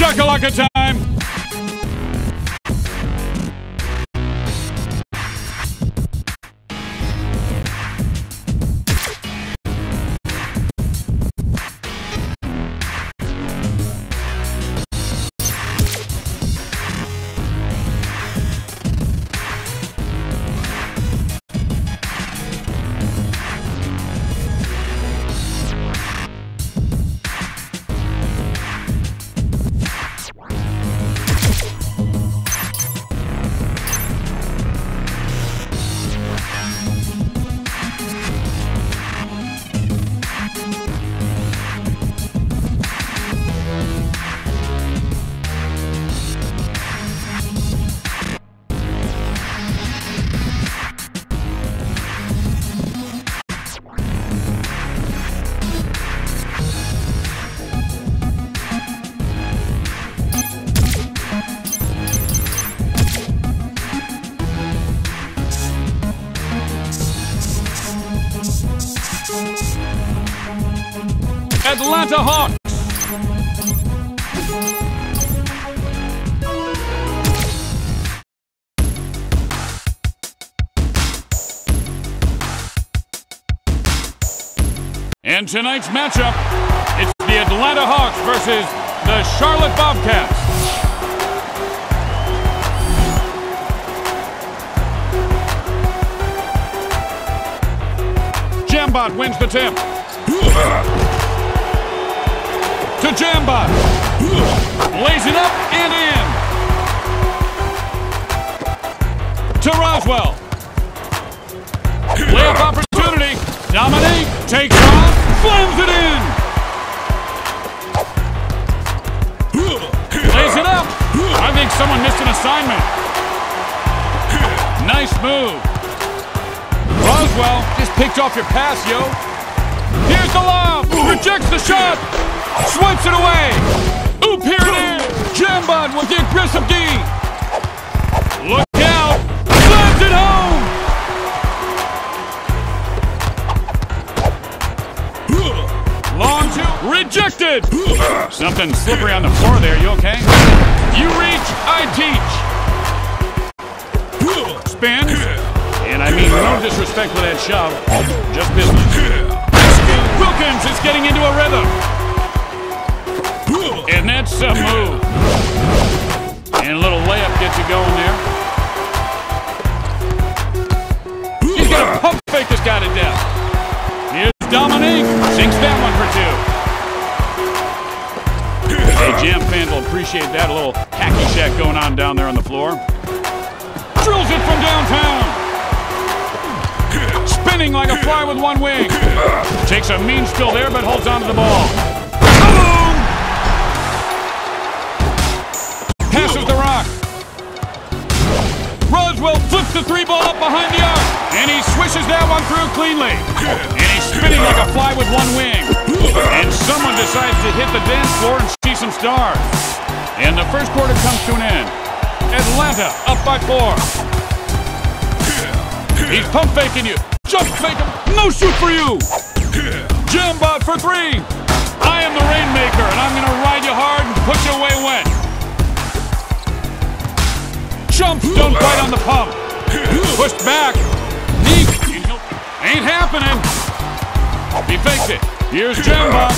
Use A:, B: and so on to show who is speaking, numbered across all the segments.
A: Shakalaka time! Atlanta Hawks! And tonight's matchup, it's the Atlanta Hawks versus the Charlotte Bobcats. Jambot wins the tip. To Jambot. Lays it up and in. To Roswell. Layup opportunity. Dominique takes off, slams it in. Lays it up. I think someone missed an assignment. Nice move. Roswell just picked off your pass, yo. Here's the lob. Rejects the shot. Swipes it away. Oop, here it is. Jambot with the aggressive D. Look out. Slams it home. Long two. Rejected. Something slippery on the floor there. You okay? You reach, I teach. Spins. And I mean no disrespect with that shove. Just business. Wilkins is getting into a rhythm. And that's a move. And a little layup gets you going there. He's gonna pump fake this guy to death. Here's Dominique. Sinks that one for two. Hey, Jam fans will appreciate that. A little hacky sack going on down there on the floor. Drills it from downtown. Spinning like a fly with one wing. Takes a mean spill there, but holds on to the ball. The three ball up behind the arc. And he swishes that one through cleanly. And he's spinning like a fly with one wing. And someone decides to hit the dance floor and see some stars. And the first quarter comes to an end. Atlanta up by four. He's pump faking you. Jump fake him. No shoot for you. Jambot for three. I am the rainmaker, and I'm going to ride you hard and put you away wet. Jumps don't bite on the pump. Pushed back. Knee. Ain't happening. He faked it. Here's Jambot.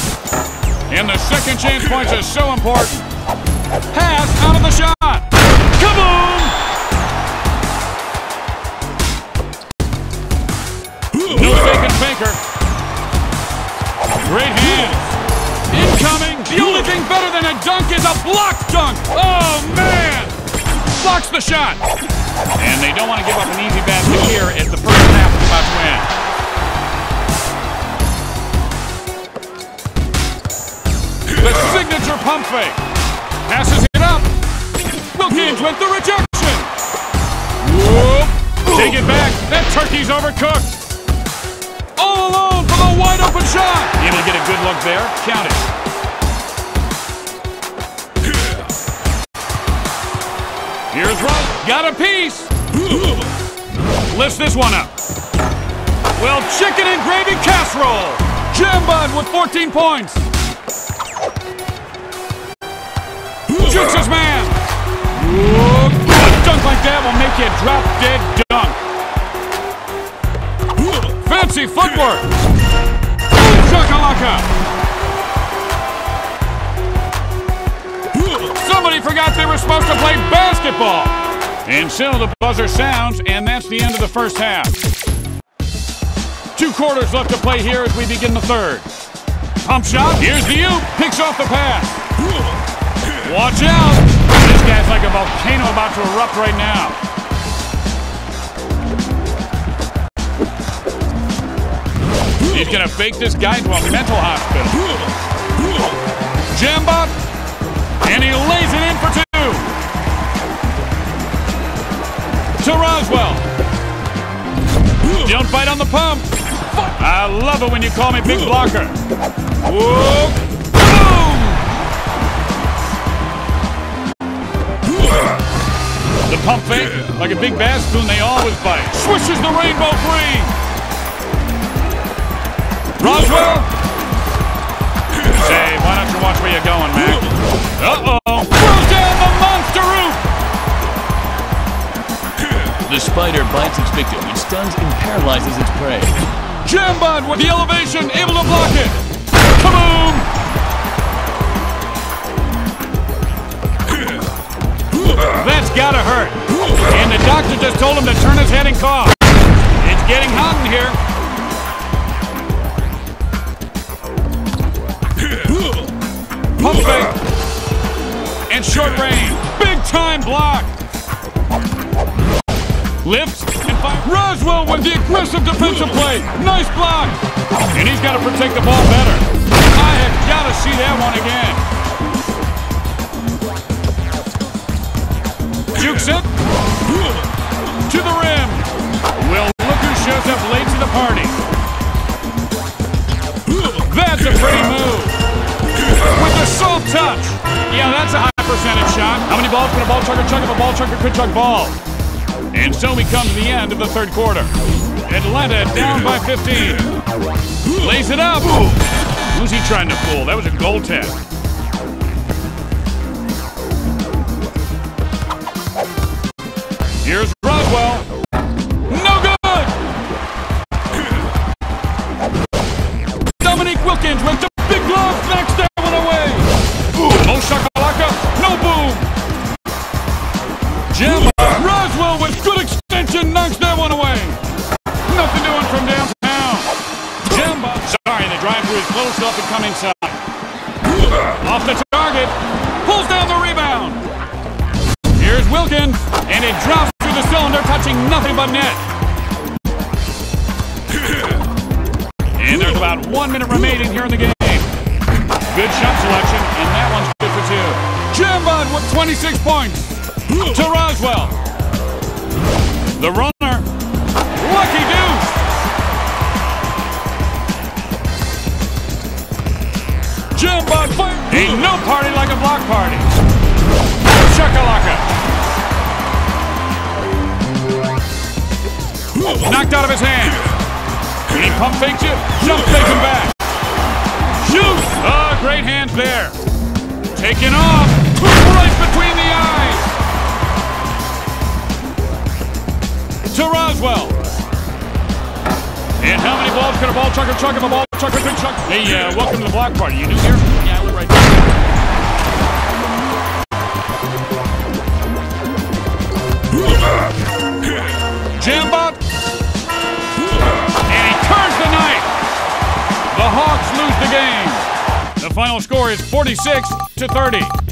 A: And the second chance points is so important. Pass out of the shot. Kaboom! No faking faker. Great hands. Incoming. The only thing better than a dunk is a block dunk. Oh, man. Blocks the shot. And they don't want to give up an easy basket here as the first half is about to end. The Signature pump fake. Passes it up. Wilkins with the rejection. Whoop. Take it back. That turkey's overcooked. All alone for the wide open shot. Able to get a good look there. Count it. Here's Russ. Got a piece. Lifts this one up. Well, chicken and gravy casserole. Jambot with 14 points. Jukes his man. Dunk like that will make you drop dead dunk. Fancy footwork. Shakalaka. Forgot they were supposed to play basketball. And so the buzzer sounds, and that's the end of the first half. Two quarters left to play here as we begin the third. Pump shot. Here's the oop. Picks off the pass. Watch out. This guy's like a volcano about to erupt right now. He's to fake this guy to a mental hospital. Jambot. And he lays it in for two. To Roswell. Don't bite on the pump. I love it when you call me big blocker. Whoa. Boom! The pump fake, like a big bass spoon, they always bite. Swishes the rainbow free. Roswell. Say, why don't you watch where you're going, Mac?
B: Spider bites its victim, which stuns and paralyzes its prey.
A: Jambot with the elevation, able to block it. Kaboom! That's gotta hurt. And the doctor just told him to turn his head and cough. It's getting hot in here. Pump fake. And short range. Big time block. Lifts and fire. Roswell with the aggressive defensive play. Nice block. And he's got to protect the ball better. I have got to see that one again. Jukes it. To the rim. Well, look who shows up late to the party. That's a pretty move. With a soft touch. Yeah, that's a high percentage shot. How many balls can a ball chucker chuck if a ball chucker could chuck balls? And so we come to the end of the third quarter. Atlanta down by 15. Lays it up. Who's he trying to fool? That was a goal test. Here in the game. Good shot selection, and that one's good for two. Jambot with 26 points to Roswell. The runner, Lucky Deuce. Jambot fire. Ain't no party like a block party. Shakalaka. Knocked out of his hand. He pump fakes you, jump fakes him back. Shoot! Oh, great hands there. Taking off, right between the eyes. To Roswell. And how many balls could a ball chucker chuck if a ball chucker could chuck? Hey, uh, welcome to the block party. You new here? Yeah, live right there. Game. The final score is 46 to 30.